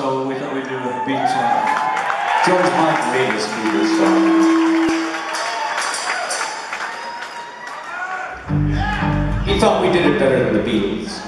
so we thought we'd do a beat song. George Michael made us do this song. He thought we did it better than the Beatles.